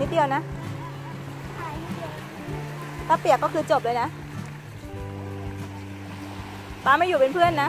นิดเดียวนะตาเาเปียกก็คือจบเลยนะป้าไม่อยู่เป็นเพื่อนนะ